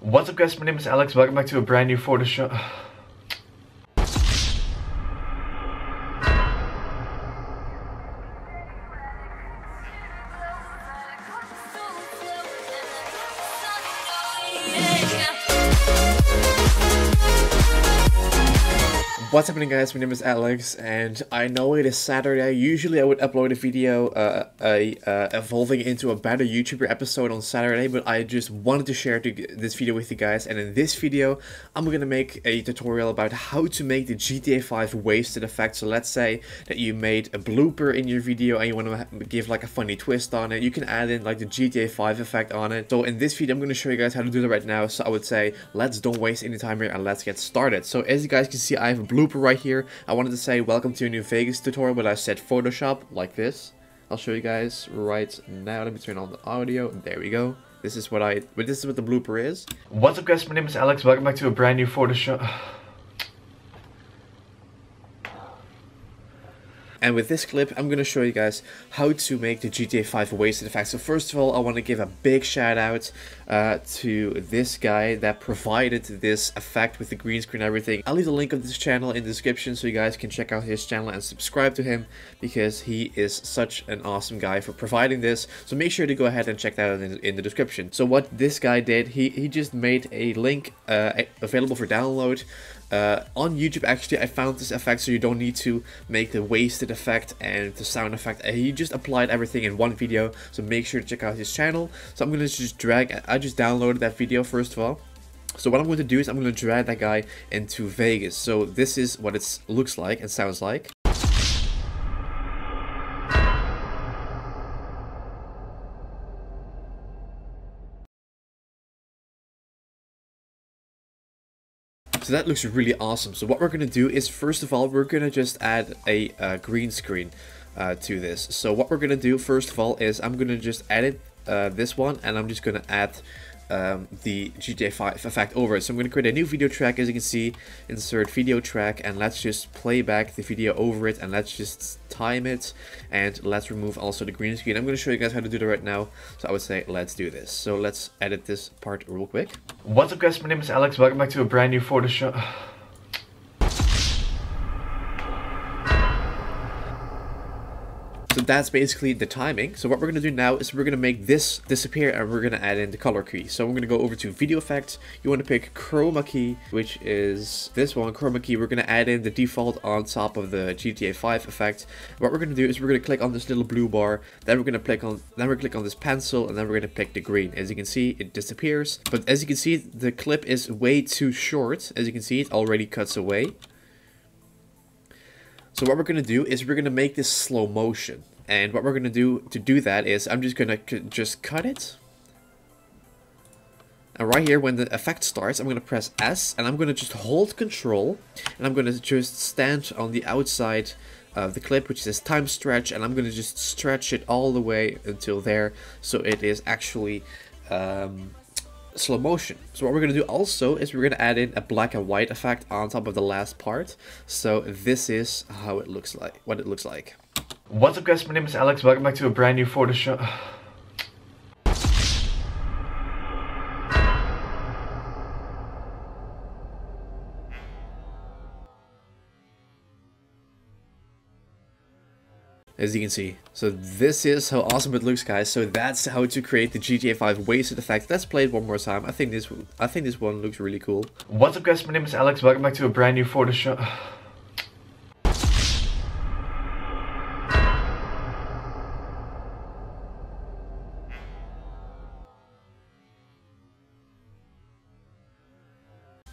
What's up guys, my name is Alex, welcome back to a brand new Photoshop. What's happening guys, my name is Alex and I know it is Saturday. Usually I would upload a video uh, a, uh, evolving into a better YouTuber episode on Saturday but I just wanted to share this video with you guys and in this video I'm gonna make a tutorial about how to make the GTA 5 wasted effect. So let's say that you made a blooper in your video and you want to give like a funny twist on it. You can add in like the GTA 5 effect on it. So in this video I'm gonna show you guys how to do that right now. So I would say let's don't waste any time here and let's get started. So as you guys can see I have a blooper blooper right here. I wanted to say welcome to a new Vegas tutorial, but I said Photoshop like this. I'll show you guys right now. Let me turn on the audio. There we go. This is what I, but this is what the blooper is. What's up guys, my name is Alex. Welcome back to a brand new Photoshop. And with this clip, I'm going to show you guys how to make the GTA 5 wasted effect. So first of all, I want to give a big shout out uh, to this guy that provided this effect with the green screen everything. I'll leave the link of this channel in the description so you guys can check out his channel and subscribe to him because he is such an awesome guy for providing this. So make sure to go ahead and check that out in, in the description. So what this guy did, he, he just made a link uh, available for download uh, on YouTube, actually, I found this effect so you don't need to make the wasted effect and the sound effect. He just applied everything in one video, so make sure to check out his channel. So I'm going to just drag, I just downloaded that video first of all. So what I'm going to do is I'm going to drag that guy into Vegas. So this is what it looks like and sounds like. So that looks really awesome. So what we're going to do is, first of all, we're going to just add a uh, green screen uh, to this. So what we're going to do, first of all, is I'm going to just edit uh, this one, and I'm just going to add um, the GTA 5 effect over it. So I'm going to create a new video track, as you can see, insert video track, and let's just play back the video over it, and let's just time it, and let's remove also the green screen. I'm going to show you guys how to do that right now, so I would say let's do this. So let's edit this part real quick. What's up guys, my name is Alex, welcome back to a brand new Photoshop. So that's basically the timing. So what we're going to do now is we're going to make this disappear and we're going to add in the color key. So we're going to go over to video effects. You want to pick chroma key, which is this one, chroma key. We're going to add in the default on top of the GTA 5 effect. What we're going to do is we're going to click on this little blue bar. Then we're going to click on, then we're click on this pencil and then we're going to pick the green. As you can see, it disappears. But as you can see, the clip is way too short. As you can see, it already cuts away. So what we're going to do is we're going to make this slow motion. And what we're going to do to do that is I'm just going to just cut it. And right here, when the effect starts, I'm going to press S and I'm going to just hold control. And I'm going to just stand on the outside of the clip, which says time stretch. And I'm going to just stretch it all the way until there. So it is actually um, slow motion. So what we're going to do also is we're going to add in a black and white effect on top of the last part. So this is how it looks like, what it looks like. What's up guys, my name is Alex, welcome back to a brand new Photoshop. as you can see. So this is how awesome it looks, guys. So that's how to create the GTA 5 wasted effect. Let's play it one more time. I think this I think this one looks really cool. What's up, guys? My name is Alex. Welcome back to a brand new Photoshop.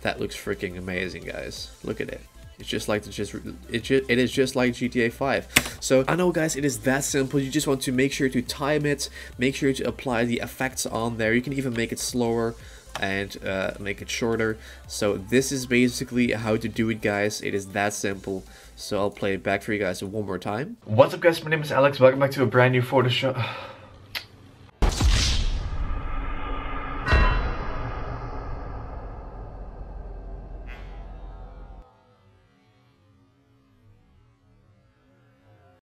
That looks freaking amazing, guys. Look at it. It's just like just it, just, it is just like GTA 5. So I know guys, it is that simple. You just want to make sure to time it, make sure to apply the effects on there. You can even make it slower and uh, make it shorter. So this is basically how to do it guys. It is that simple. So I'll play it back for you guys one more time. What's up guys, my name is Alex. Welcome back to a brand new Photoshop.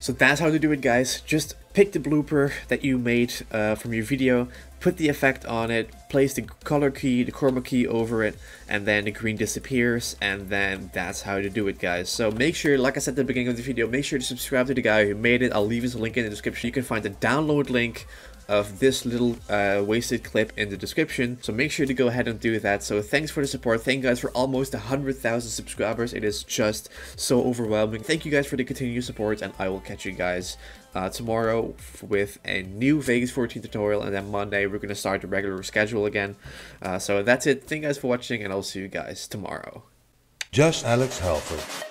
So that's how to do it guys. Just pick the blooper that you made uh, from your video, put the effect on it, place the color key, the chroma key over it, and then the green disappears, and then that's how to do it guys. So make sure, like I said at the beginning of the video, make sure to subscribe to the guy who made it. I'll leave his link in the description. You can find the download link of this little uh, wasted clip in the description. So make sure to go ahead and do that. So thanks for the support. Thank you guys for almost 100,000 subscribers. It is just so overwhelming. Thank you guys for the continued support and I will catch you guys uh, tomorrow with a new Vegas 14 tutorial and then Monday we're going to start the regular schedule again. Uh, so that's it. Thank you guys for watching and I'll see you guys tomorrow. Just Alex Halford.